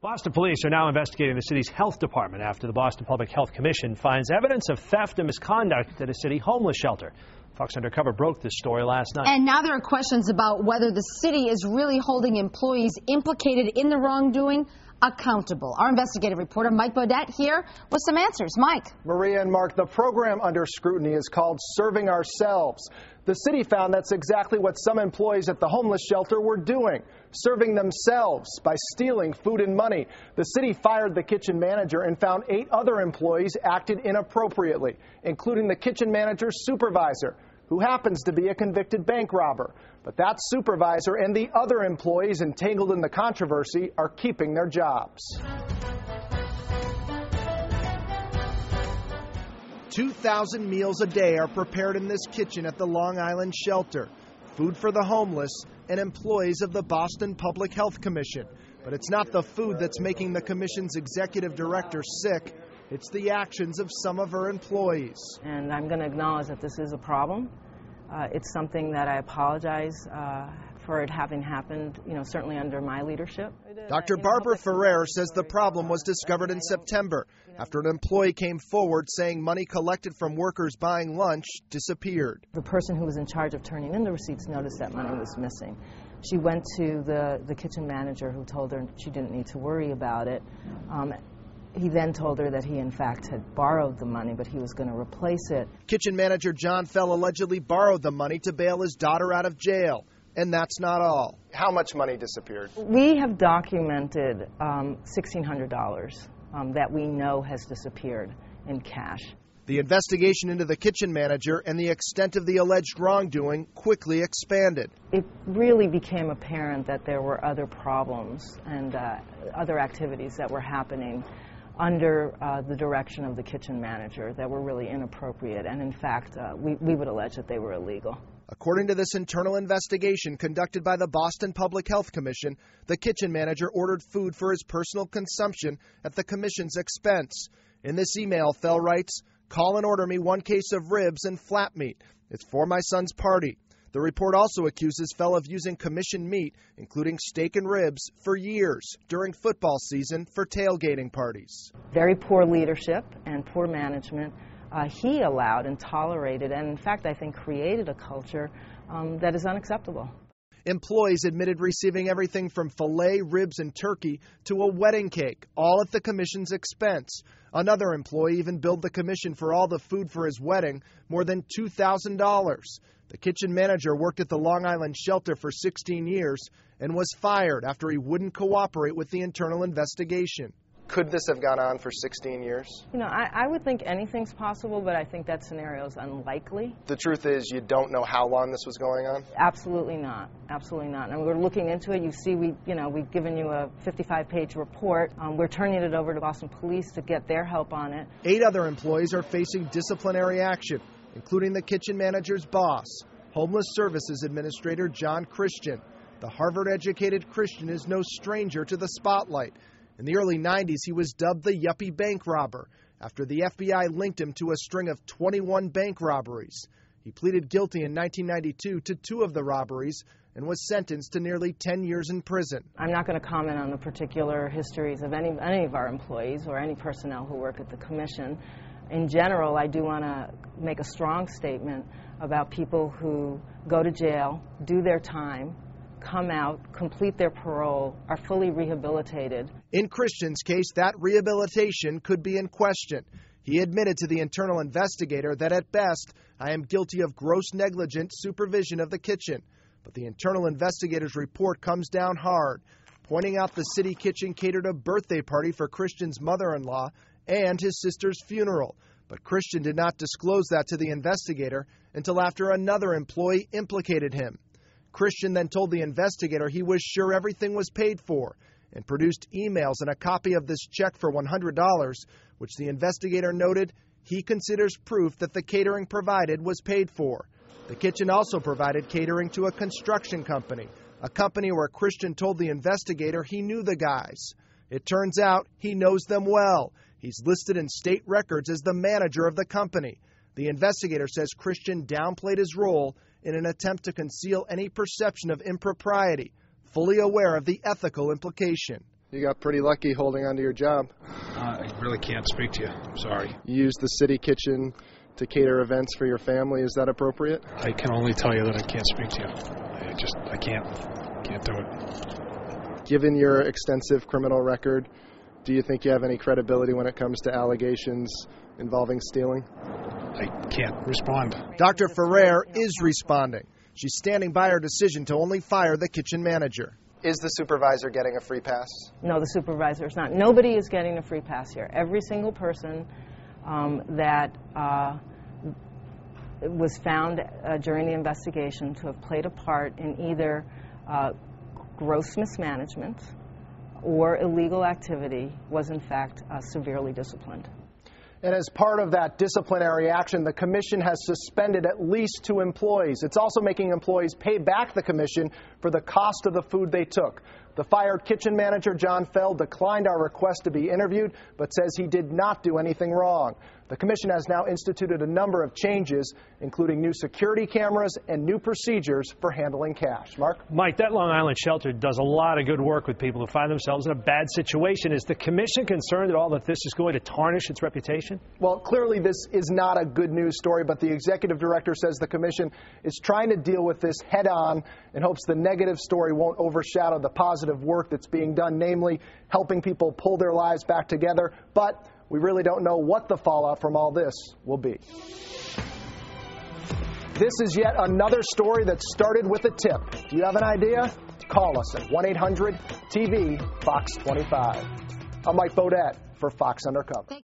Boston police are now investigating the city's health department after the Boston Public Health Commission finds evidence of theft and misconduct at a city homeless shelter. Fox Undercover broke this story last night. And now there are questions about whether the city is really holding employees implicated in the wrongdoing accountable. Our investigative reporter Mike Beaudet here with some answers. Mike. Maria and Mark, the program under scrutiny is called Serving Ourselves. The city found that's exactly what some employees at the homeless shelter were doing, serving themselves by stealing food and money. The city fired the kitchen manager and found eight other employees acted inappropriately, including the kitchen manager's supervisor who happens to be a convicted bank robber. But that supervisor and the other employees entangled in the controversy are keeping their jobs. 2,000 meals a day are prepared in this kitchen at the Long Island shelter. Food for the homeless and employees of the Boston Public Health Commission. But it's not the food that's making the commission's executive director sick. It's the actions of some of her employees. And I'm going to acknowledge that this is a problem. Uh, it's something that I apologize uh, for it having happened, you know, certainly under my leadership. Dr. Barbara Ferrer says the problem was discovered in September after an employee came forward saying money collected from workers buying lunch disappeared. The person who was in charge of turning in the receipts noticed that money was missing. She went to the, the kitchen manager who told her she didn't need to worry about it. Um, he then told her that he, in fact, had borrowed the money, but he was going to replace it. Kitchen manager John Fell allegedly borrowed the money to bail his daughter out of jail. And that's not all. How much money disappeared? We have documented um, $1,600 um, that we know has disappeared in cash. The investigation into the kitchen manager and the extent of the alleged wrongdoing quickly expanded. It really became apparent that there were other problems and uh, other activities that were happening under uh, the direction of the kitchen manager that were really inappropriate. And in fact, uh, we, we would allege that they were illegal. According to this internal investigation conducted by the Boston Public Health Commission, the kitchen manager ordered food for his personal consumption at the commission's expense. In this email, Fell writes, Call and order me one case of ribs and flat meat. It's for my son's party. The report also accuses Fell of using commission meat, including steak and ribs, for years during football season for tailgating parties. Very poor leadership and poor management. Uh, he allowed and tolerated, and in fact, I think created a culture um, that is unacceptable. Employees admitted receiving everything from filet, ribs, and turkey to a wedding cake, all at the commission's expense. Another employee even billed the commission for all the food for his wedding, more than $2,000. The kitchen manager worked at the Long Island shelter for 16 years and was fired after he wouldn't cooperate with the internal investigation. Could this have gone on for 16 years? You know, I, I, would think anything's possible, but I think that scenario is unlikely. The truth is, you don't know how long this was going on. Absolutely not. Absolutely not. And we're looking into it. You see, we, you know, we've given you a 55-page report. Um, we're turning it over to Boston Police to get their help on it. Eight other employees are facing disciplinary action, including the kitchen manager's boss, Homeless Services Administrator John Christian. The Harvard-educated Christian is no stranger to the spotlight. In the early 90s, he was dubbed the Yuppie Bank Robber after the FBI linked him to a string of 21 bank robberies. He pleaded guilty in 1992 to two of the robberies and was sentenced to nearly 10 years in prison. I'm not going to comment on the particular histories of any, any of our employees or any personnel who work at the Commission. In general, I do want to make a strong statement about people who go to jail, do their time, come out, complete their parole, are fully rehabilitated. In Christian's case, that rehabilitation could be in question. He admitted to the internal investigator that at best, I am guilty of gross negligent supervision of the kitchen. But the internal investigator's report comes down hard, pointing out the city kitchen catered a birthday party for Christian's mother in law and his sister's funeral. But Christian did not disclose that to the investigator until after another employee implicated him. Christian then told the investigator he was sure everything was paid for and produced emails and a copy of this check for $100, which the investigator noted he considers proof that the catering provided was paid for. The kitchen also provided catering to a construction company, a company where Christian told the investigator he knew the guys. It turns out he knows them well. He's listed in state records as the manager of the company. The investigator says Christian downplayed his role in an attempt to conceal any perception of impropriety, fully aware of the ethical implication. You got pretty lucky holding onto your job. Uh, I really can't speak to you. I'm sorry. You use the city kitchen to cater events for your family. Is that appropriate? I can only tell you that I can't speak to you. I just, I can't, can't do it. Given your extensive criminal record, do you think you have any credibility when it comes to allegations involving stealing? I can't respond. Dr. Ferrer is responding. She's standing by her decision to only fire the kitchen manager. Is the supervisor getting a free pass? No, the supervisor is not. Nobody is getting a free pass here. Every single person um, that uh, was found uh, during the investigation to have played a part in either uh, gross mismanagement or illegal activity was, in fact, uh, severely disciplined. And as part of that disciplinary action, the commission has suspended at least two employees. It's also making employees pay back the commission for the cost of the food they took. The fired kitchen manager, John Fell, declined our request to be interviewed, but says he did not do anything wrong. The Commission has now instituted a number of changes, including new security cameras and new procedures for handling cash. Mark? Mike, that Long Island shelter does a lot of good work with people who find themselves in a bad situation. Is the Commission concerned at all that this is going to tarnish its reputation? Well, clearly, this is not a good news story, but the executive director says the Commission is trying to deal with this head on and hopes the negative story won't overshadow the positive work that's being done, namely helping people pull their lives back together. But we really don't know what the fallout from all this will be. This is yet another story that started with a tip. Do you have an idea? Call us at 1 800 TV Fox 25. I'm Mike Beaudet for Fox Undercover.